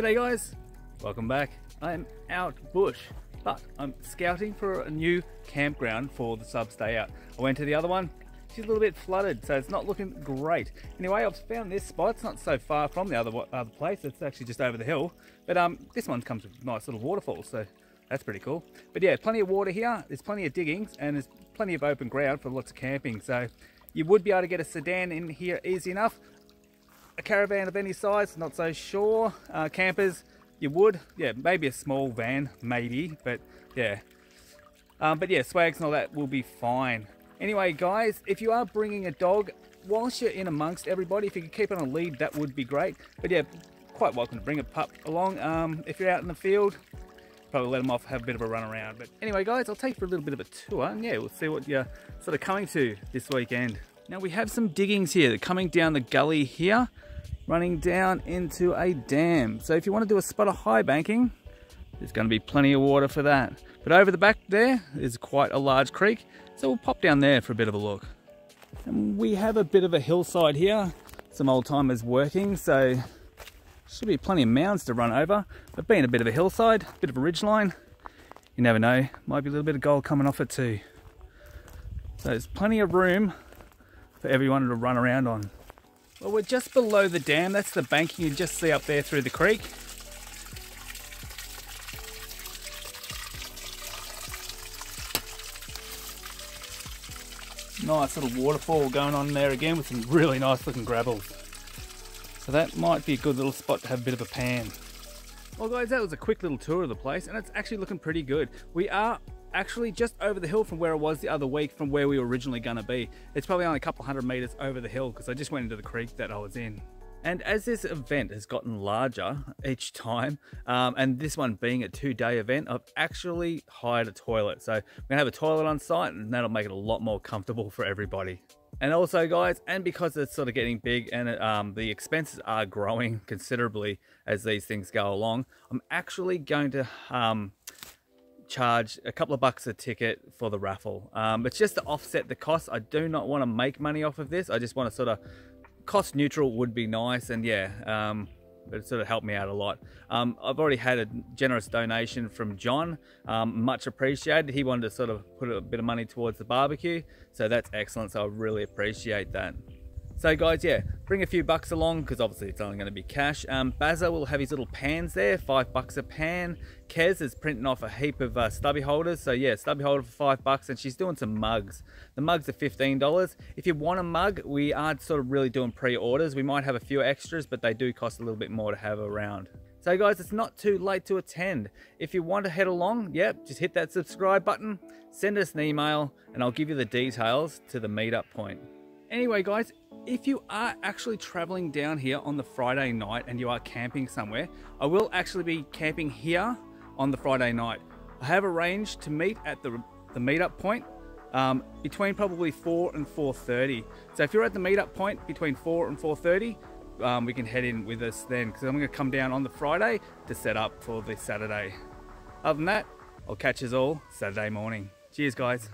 G'day guys, welcome back. I'm out bush, but I'm scouting for a new campground for the Subs Day Out. I went to the other one, she's a little bit flooded, so it's not looking great. Anyway, I've found this spot. It's not so far from the other other place. It's actually just over the hill. But um, this one comes with nice little waterfalls, so that's pretty cool. But yeah, plenty of water here. There's plenty of diggings, and there's plenty of open ground for lots of camping. So you would be able to get a sedan in here easy enough. A caravan of any size, not so sure. Uh, campers, you would. Yeah, maybe a small van, maybe. But yeah. Um, but yeah, swags and all that will be fine. Anyway, guys, if you are bringing a dog, whilst you're in amongst everybody, if you could keep it on a lead, that would be great. But yeah, quite welcome to bring a pup along. Um, if you're out in the field, probably let them off, have a bit of a run around. But anyway, guys, I'll take you for a little bit of a tour, and yeah, we'll see what you're sort of coming to this weekend. Now we have some diggings here, They're coming down the gully here, running down into a dam. So if you want to do a spot of high banking, there's going to be plenty of water for that. But over the back there is quite a large creek, so we'll pop down there for a bit of a look. And we have a bit of a hillside here, some old timers working, so should be plenty of mounds to run over. But being a bit of a hillside, a bit of a ridge line, you never know, might be a little bit of gold coming off it too. So there's plenty of room for everyone to run around on. Well, we're just below the dam. That's the banking you just see up there through the creek. Nice little waterfall going on there again with some really nice looking gravels. So that might be a good little spot to have a bit of a pan. Well guys, that was a quick little tour of the place and it's actually looking pretty good. We are actually just over the hill from where I was the other week from where we were originally to be. It's probably only a couple hundred meters over the hill because I just went into the creek that I was in. And as this event has gotten larger each time, um, and this one being a two-day event, I've actually hired a toilet. So we're gonna have a toilet on site and that'll make it a lot more comfortable for everybody. And also guys, and because it's sort of getting big and um, the expenses are growing considerably as these things go along, I'm actually going to um, charge a couple of bucks a ticket for the raffle. Um, it's just to offset the cost. I do not want to make money off of this. I just want to sort of cost neutral would be nice. And yeah, um, it sort of helped me out a lot. Um, I've already had a generous donation from John, um, much appreciated. He wanted to sort of put a bit of money towards the barbecue, so that's excellent. So I really appreciate that. So guys, yeah, bring a few bucks along because obviously it's only going to be cash. Um, Bazza will have his little pans there, five bucks a pan. Kez is printing off a heap of uh, stubby holders. So yeah, stubby holder for five bucks and she's doing some mugs. The mugs are $15. If you want a mug, we aren't sort of really doing pre-orders. We might have a few extras, but they do cost a little bit more to have around. So guys, it's not too late to attend. If you want to head along, yep, just hit that subscribe button, send us an email, and I'll give you the details to the meetup point. Anyway guys, if you are actually traveling down here on the Friday night and you are camping somewhere, I will actually be camping here on the Friday night. I have arranged to meet at the, the meetup point um, between probably 4 and 4.30. So if you're at the meetup point between 4 and 4.30, um, we can head in with us then because I'm going to come down on the Friday to set up for the Saturday. Other than that, I'll catch us all Saturday morning. Cheers guys.